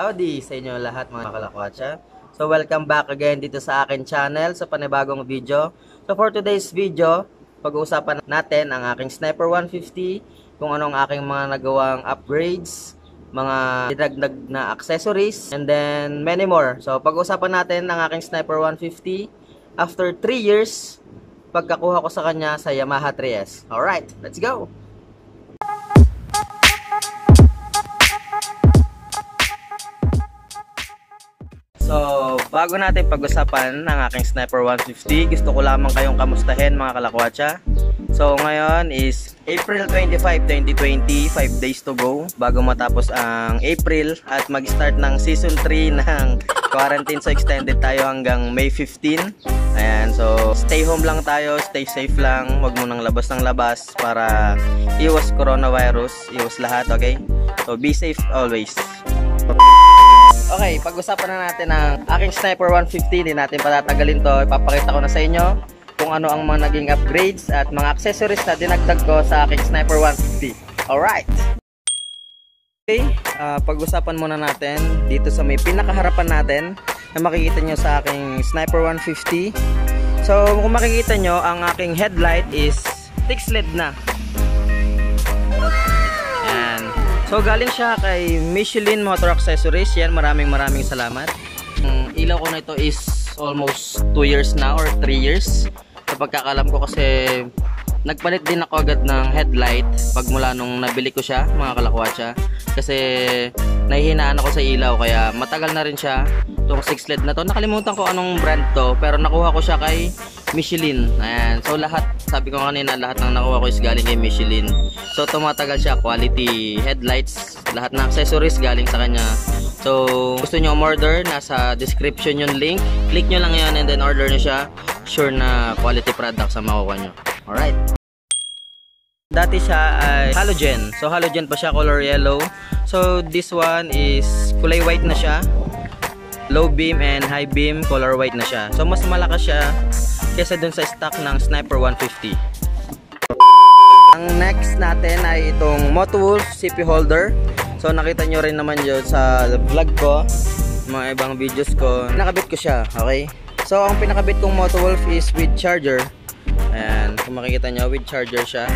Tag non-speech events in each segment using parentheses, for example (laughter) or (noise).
Howdy sa inyo lahat mga kalakwatsa. So welcome back again dito sa akin channel sa panibagong video. So for today's video, pag-uusapan natin ang aking Sniper 150, kung anong aking mga nagawang upgrades, mga dinagdag na accessories, and then many more. So pag-uusapan natin ang aking Sniper 150 after 3 years pagkakuha ko sa kanya sa Yamaha 3S. Alright, let's go! Bago natin pag-usapan ng aking Sniper 150, gusto ko lamang kayong kamustahin mga kalakwatsa. So, ngayon is April 25, 2020, 5 days to go bago matapos ang April at mag-start ng season 3 (laughs) ng quarantine. So, extended tayo hanggang May 15. Ayan, so stay home lang tayo, stay safe lang, wag mo nang labas ng labas para iwas coronavirus, iwas lahat, okay? So, be safe always. Okay, pag-usapan na natin ang aking Sniper 150. Hindi natin patatagalin to. Ipapakita ko na sa inyo kung ano ang mga naging upgrades at mga accessories na dinagdag ko sa aking Sniper 150. Alright! Okay, uh, pag-usapan muna natin dito sa may pinakaharapan natin na makikita nyo sa aking Sniper 150. So, kung makikita nyo, ang aking headlight is fixed LED na. So galing siya kay Michelin Motor Accessories. Yan, maraming maraming salamat. Ang ilaw ko na ito is almost 2 years na or 3 years. Sa pagkakalam ko kasi nagpalit din ako agad ng headlight pag mula nung nabili ko siya, mga kalakwatsa. Kasi nahihinaan ako sa ilaw kaya matagal na rin siya itong 6 LED na to. Nakalimutan ko anong brand to pero nakuha ko siya kay Michelin. Ayan. So lahat, sabi ko kanina, lahat ng nakuha ko is galing kay Michelin. So tumatagal siya, quality headlights, lahat ng accessories galing sa kanya. So gusto nyo order, nasa description yung link. Click nyo lang yan and then order nyo siya. Sure na quality product sa makukuha nyo. Alright. Dati siya ay halogen. So halogen pa siya, color yellow. So this one is kulay white na siya. Low beam and high beam, color white na siya. So mas malakas siya kesa dun sa stock ng Sniper 150. Ang next natin ay itong Motowolf CP holder. So nakita nyo rin naman yun sa vlog ko, mga ibang videos ko. Nakabit ko siya, okay? So ang pinakabit kong Motowolf is with charger. Ayan, kung makikita nyo, with charger siya.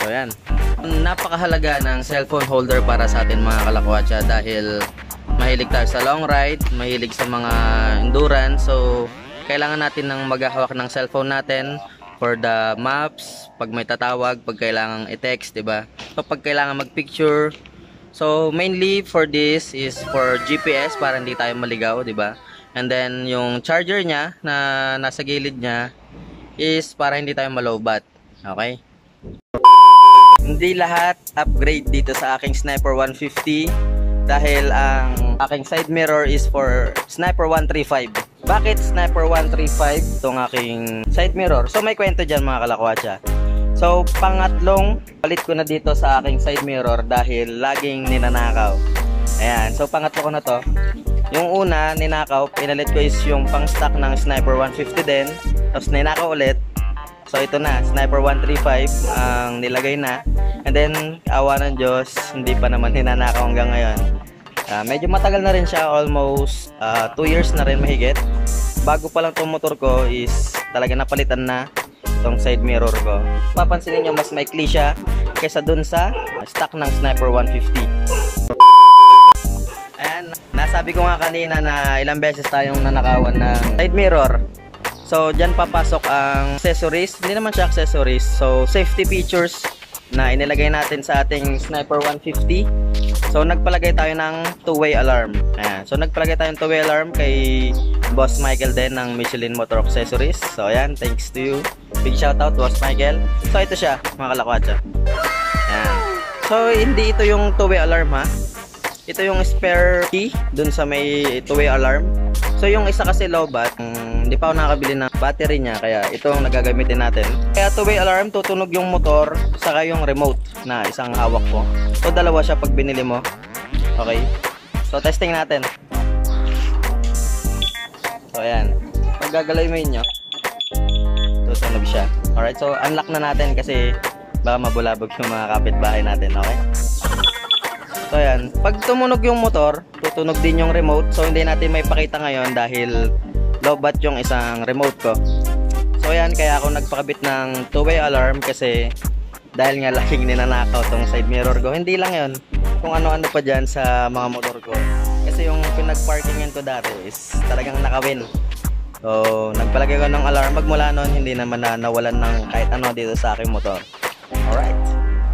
So ayan. Napakahalaga ng cellphone holder para sa atin mga kalakwatsa dahil mahilig tayo sa long ride, mahilig sa mga endurance. So kailangan natin ng maghahawak ng cellphone natin for the maps, pag may tatawag, pag kailangan i-text, 'di ba? So pag kailangan mag-picture. So mainly for this is for GPS para hindi tayo maligaw, 'di ba? And then yung charger niya na nasa gilid niya is para hindi tayo malobat. Okay? Hindi lahat upgrade dito sa aking Sniper 150 dahil ang aking side mirror is for Sniper 135. Bakit Sniper 135 itong aking side mirror? So may kwento dyan mga kalakwatsa. So pangatlong palit ko na dito sa aking side mirror dahil laging ninanakaw. Ayan, so pangatlo ko na to. Yung una, ninakaw, pinalit ko is yung pang stock ng Sniper 150 din. Tapos ninakaw ulit. So ito na, Sniper 135 ang nilagay na. And then, awa ng Diyos, hindi pa naman ninanakaw hanggang ngayon. Uh, medyo matagal na rin siya, almost 2 uh, ah, years na rin mahigit. Bago pa lang itong motor ko is talaga napalitan na itong side mirror ko. Papansinin nyo mas maikli siya kaysa dun sa stock ng Sniper 150. Ayan, nasabi ko nga kanina na ilang beses tayong nanakawan ng side mirror. So, dyan papasok ang accessories. Hindi naman siya accessories. So, safety features na inilagay natin sa ating Sniper 150 So nagpalagay tayo ng two-way alarm. Ayan. So nagpalagay tayo ng two-way alarm kay Boss Michael din ng Michelin Motor Accessories. So ayan, thanks to you. Big shout out Boss Michael. So ito siya, mga kalakwatsa. Ayan. So hindi ito yung two-way alarm ha. Ito yung spare key dun sa may two-way alarm. So yung isa kasi low bat, um, hindi pa ako nakabili ng battery niya kaya ito ang nagagamitin natin. Kaya two-way alarm, tutunog yung motor saka yung remote na isang hawak ko. So dalawa siya pag binili mo. Okay. So testing natin. So ayan. Pag gagalay mo inyo, tutunog siya. Alright, so unlock na natin kasi baka mabulabog yung mga kapitbahay natin, okay? So ayan, pag tumunog yung motor, tutunog din yung remote. So hindi natin may pakita ngayon dahil low bat yung isang remote ko. So ayan, kaya ako nagpakabit ng two-way alarm kasi dahil nga laking ninanakaw tong side mirror ko. Hindi lang yon kung ano-ano pa dyan sa mga motor ko. Kasi yung pinag-parkingan ko dati is talagang nakawin. So, nagpalagay ko ng alarm. Magmula noon, hindi naman na nawalan ng kahit ano dito sa aking motor. Alright.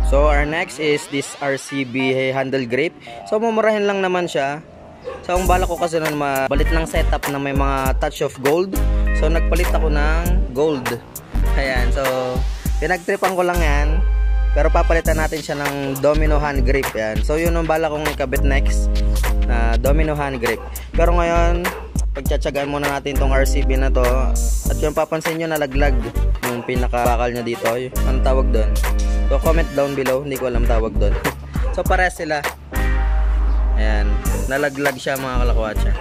So our next is this RCB handle grip. So mumurahin lang naman siya. So ang bala ko kasi nun mabalit ng setup na may mga touch of gold. So nagpalit ako ng gold. Ayan, so pinagtripan ko lang yan. Pero papalitan natin siya ng domino hand grip yan. So yun ang bala kong ikabit next na domino hand grip. Pero ngayon, pagtsatsagaan muna natin tong RCB na to. At yung papansin nyo nalaglag yung pinaka-bakal niya dito. Anong tawag doon? So comment down below, hindi ko alam tawag doon. (laughs) so pares sila. Ayan, nalaglag siya mga kalakwatsa.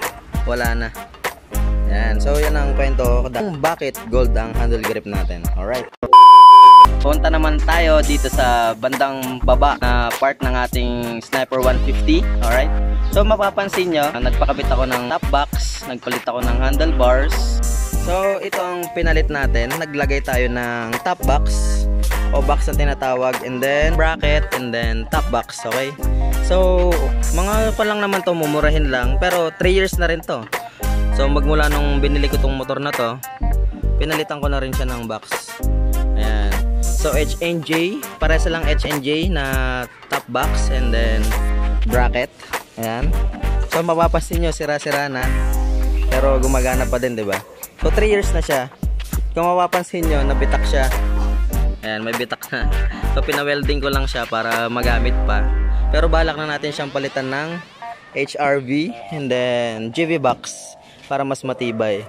Wala na. Ayan, so yan ang kwento kung bakit gold ang handle grip natin. Alright. Punta naman tayo dito sa bandang baba na part ng ating Sniper 150. Alright. So mapapansin nyo, nagpakabit ako ng top box, nagpalit ako ng handlebars. So ito ang pinalit natin. Naglagay tayo ng top box o box na tinatawag and then bracket and then top box okay so mga pa lang naman to mumurahin lang pero 3 years na rin to so magmula nung binili ko tong motor na to pinalitan ko na rin siya ng box so HNJ paresa lang HNJ na top box and then bracket ayan so mapapasin nyo sira sira na pero gumagana pa din ba diba? so 3 years na siya kung mapapansin nyo nabitak siya Ayan, may bitak na. (laughs) So, pinawelding ko lang siya para magamit pa. Pero balak na natin siyang palitan ng HRV and then GV box para mas matibay.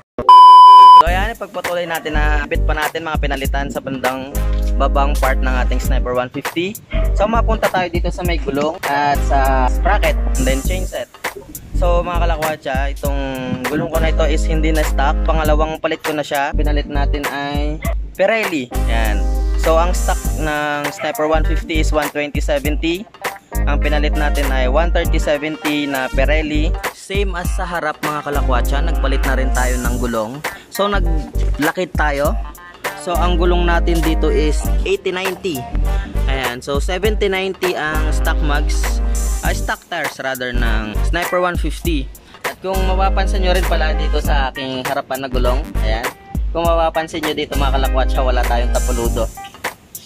So, ayan, pagpatuloy natin na bit pa natin mga pinalitan sa bandang babang part ng ating Sniper 150. So, mapunta tayo dito sa may gulong at sa sprocket and then chain set. So mga kalakwatsa, itong gulong ko na ito is hindi na stock. Pangalawang palit ko na siya. Pinalit natin ay Pirelli. Yan. So ang stock ng Sniper 150 is 12070. Ang pinalit natin ay 13070 na Pirelli. Same as sa harap mga kalakwatsa, nagpalit na rin tayo ng gulong. So naglakit tayo. So ang gulong natin dito is 8090. Ayan, so 7090 ang stock mags, uh, stock tires rather ng Sniper 150. At kung mapapansin nyo rin pala dito sa aking harapan na gulong, ayan, kung mapapansin nyo dito mga kalakwatsa, wala tayong tapuludo.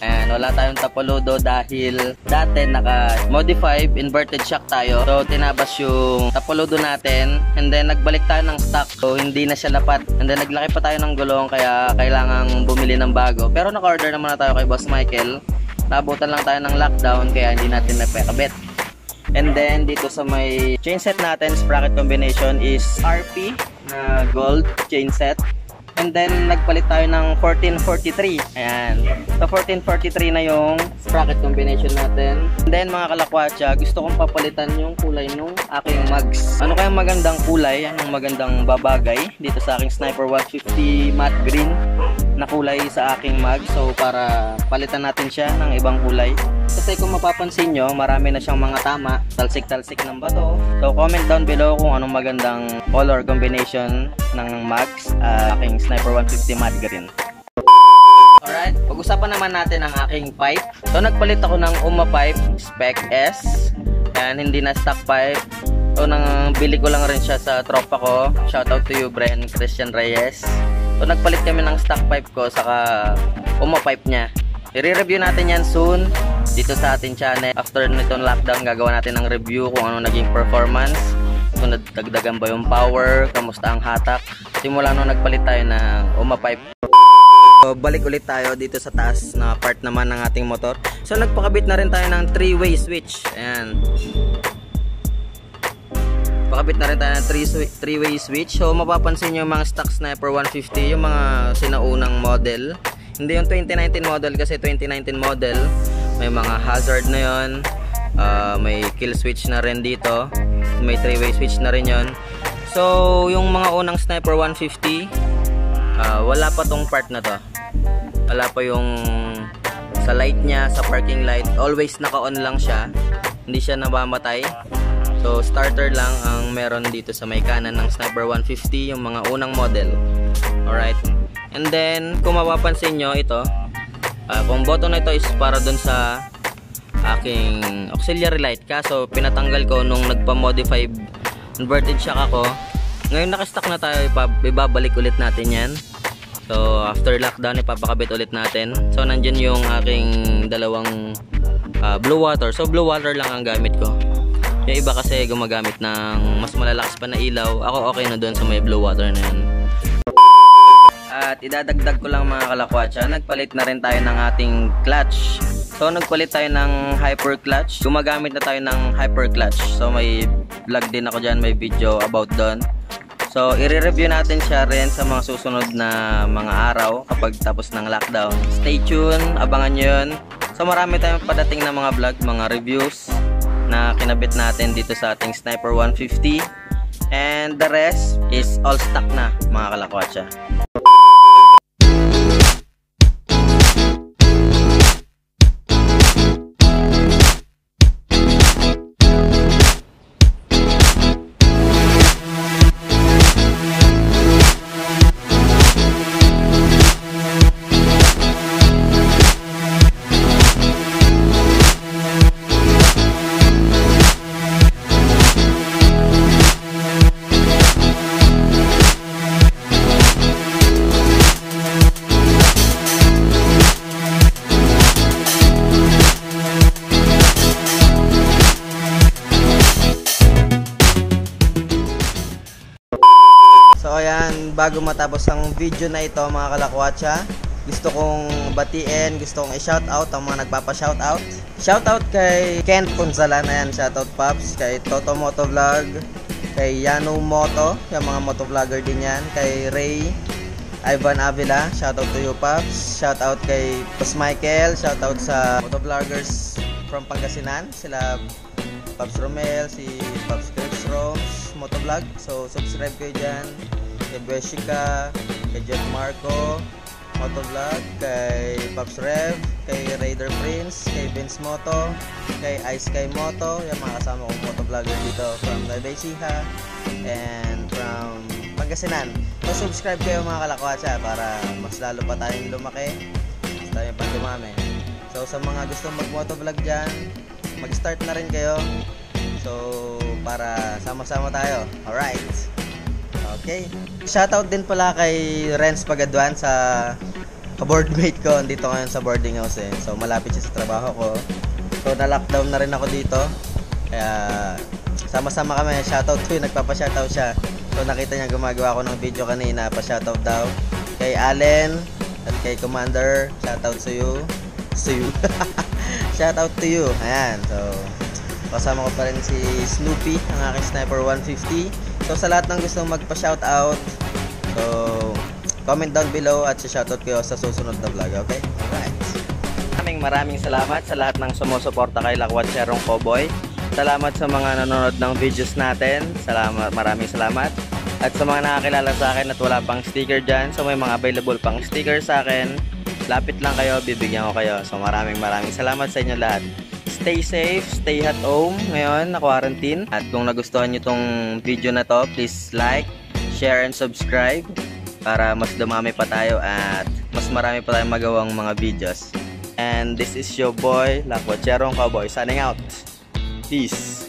Ayan, wala tayong tapolodo dahil dati naka-modified inverted shock tayo. So, tinabas yung tapolodo natin and then nagbalik tayo ng stock. So, hindi na siya lapat. And then naglaki pa tayo ng gulong kaya kailangang bumili ng bago. Pero naka-order naman na tayo kay Boss Michael. Nabutan lang tayo ng lockdown kaya hindi natin napekabit. And then dito sa may chain set natin, sprocket combination is RP na gold chain set. And then, nagpalit tayo ng 1443. Ayan. So, 1443 na yung sprocket combination natin. And then, mga kalakwatsa, gusto kong papalitan yung kulay ng aking mags. Ano kayang magandang kulay? Anong magandang babagay dito sa aking Sniper 150 matte green na kulay sa aking mag. So, para palitan natin siya ng ibang kulay. Kasi kung mapapansin nyo, marami na siyang mga tama, talsik-talsik ng bato. So comment down below kung anong magandang color combination ng mags uh, aking Sniper 150 matte green. Alright, pag-usapan naman natin ang aking pipe. So nagpalit ako ng Uma pipe Spec S. Yan, hindi na stock pipe. So nang bili ko lang rin siya sa tropa ko. Shoutout to you, Brian Christian Reyes. So nagpalit kami ng stock pipe ko saka Uma pipe niya. I-review natin yan soon dito sa ating channel. After nitong lockdown, gagawa natin ng review kung ano naging performance. Kung nagdagdagan ba yung power, kamusta ang hatak. Simula nung nagpalit tayo ng UMA pipe. So, balik ulit tayo dito sa taas na part naman ng ating motor. So, nagpakabit na rin tayo ng 3-way switch. Ayan. Pakabit na rin tayo ng 3-way switch. So, mapapansin nyo yung mga stock sniper 150, yung mga sinaunang model. Hindi yung 2019 model kasi 2019 model. May mga hazard na yon uh, may kill switch na rin dito. May 3 way switch na rin yon so yung mga unang sniper 150 uh, wala pa tong part na to. Wala pa yung sa light niya sa parking light. Always naka on lang siya. Hindi siya namamatay. So starter lang ang meron dito sa may kanan ng Sniper 150, yung mga unang model. Alright. And then, kung mapapansin nyo, ito, uh, kung button na ito is para dun sa aking auxiliary light. Kaso, pinatanggal ko nung nagpa-modify inverted shock ako. Ngayon nakastock na tayo, ibabalik ulit natin yan. So, after lockdown, ipapakabit ulit natin. So, nandyan yung aking dalawang uh, blue water. So, blue water lang ang gamit ko. Yung iba kasi gumagamit ng mas malalakas pa na ilaw. Ako okay na doon sa may blue water na yun. At idadagdag ko lang mga kalakwatsa, nagpalit na rin tayo ng ating clutch. So nagpalit tayo ng hyper clutch. Gumagamit na tayo ng hyper clutch. So may vlog din ako dyan, may video about doon. So i-review natin siya rin sa mga susunod na mga araw kapag tapos ng lockdown. Stay tuned, abangan nyo yun. So marami tayong padating na mga vlog, mga reviews na kinabit natin dito sa ating Sniper 150 and the rest is all stock na mga kalakwatsa bago matapos ang video na ito mga kalakwatsa, gusto kong batiin, gusto kong i-shoutout ang mga nagpapa-shoutout. Shoutout kay Kent Punzalan, ayan, shoutout Pops, kay Toto Motovlog, kay Yano Moto, yung mga motovlogger din yan, kay Ray, Ivan Avila, shoutout to you Pops, shoutout kay Pops Michael, shoutout sa motovloggers from Pangasinan, sila Pops Romel, si Pops Chris Roms, motovlog, so subscribe kayo dyan kay Beshika, kay Jeff Marco, Motovlog, kay Pops Rev, kay Raider Prince, kay Vince Moto, kay Ice Sky Moto, yung mga kasama kong motovlogger dito from Nueva Ecija and from Pangasinan. So subscribe kayo mga kalakwatsa para mas lalo pa tayong lumaki, mas tayong pa dumami. So sa mga gustong mag-motovlog dyan, mag-start na rin kayo. So para sama-sama tayo. Alright. Okay. Shoutout din pala kay Renz Pagaduan sa ka-boardmate ko. Andito ngayon sa boarding house eh. So malapit siya sa trabaho ko. So na-lockdown na rin ako dito. Kaya sama-sama kami. Shoutout to yun. Nagpapa-shoutout siya. So nakita niya gumagawa ako ng video kanina. Pa-shoutout daw. Kay Allen at kay Commander. Shoutout to you. To you. (laughs) shoutout to you. Ayan. So kasama ko pa rin si Snoopy, ang aking Sniper 150. So sa lahat ng gustong magpa-shoutout, so comment down below at shoutout kayo sa susunod na vlog, okay? Alright. Maraming maraming salamat sa lahat ng sumusuporta kay Lakwat Serong Cowboy. Salamat sa mga nanonood ng videos natin. Salamat, maraming salamat. At sa mga nakakilala sa akin at wala pang sticker dyan, so may mga available pang sticker sa akin, lapit lang kayo, bibigyan ko kayo. So maraming maraming salamat sa inyo lahat stay safe, stay at home ngayon na quarantine. At kung nagustuhan nyo tong video na to, please like, share, and subscribe para mas dumami pa tayo at mas marami pa tayong magawang mga videos. And this is your boy, Lakwacherong Cowboy, signing out. Peace!